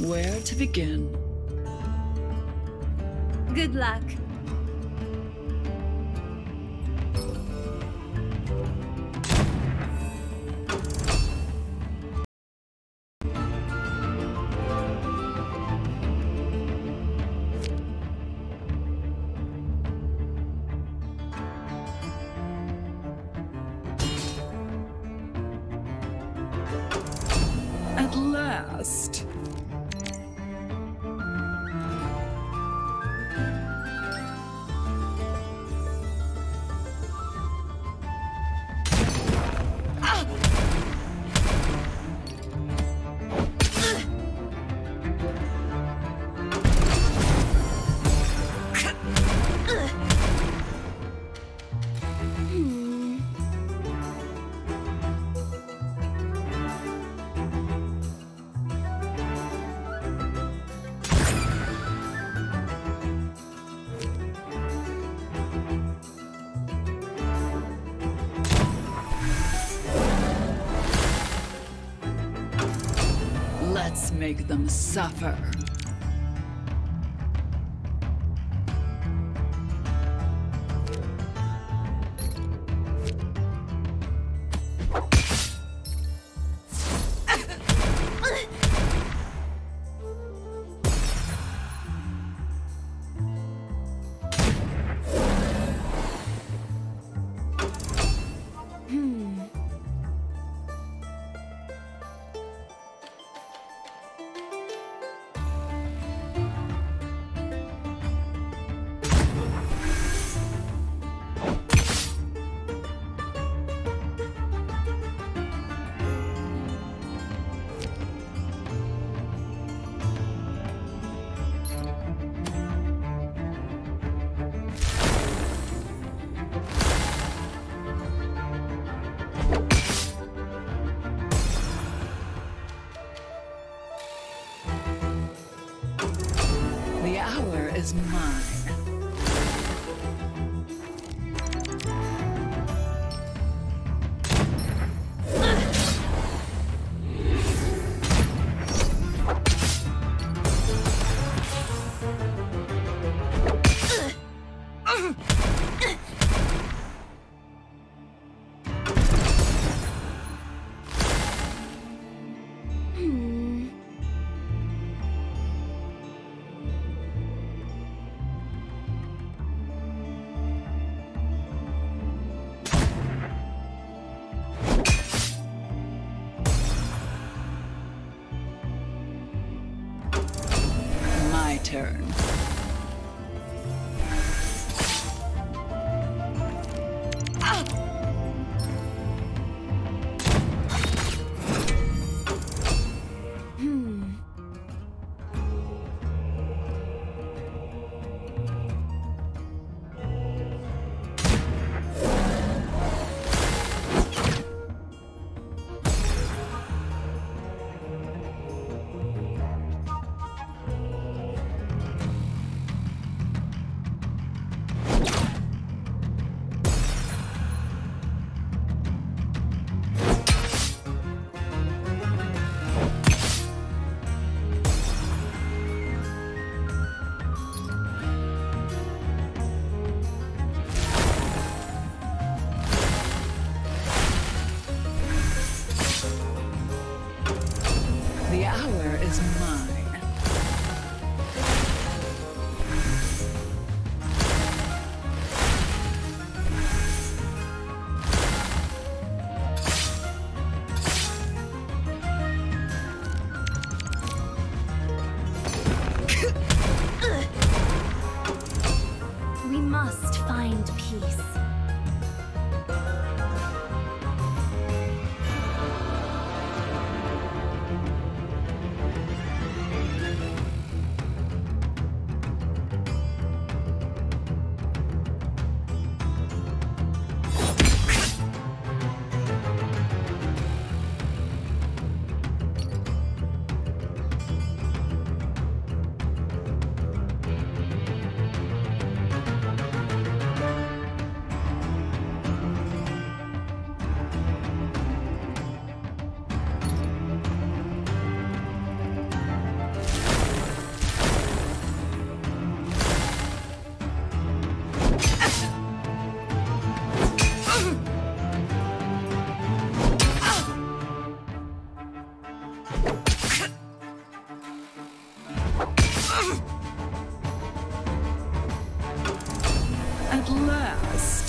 Where to begin? Good luck. At last. Let's make them suffer. My hour is mine. We must find peace. At last.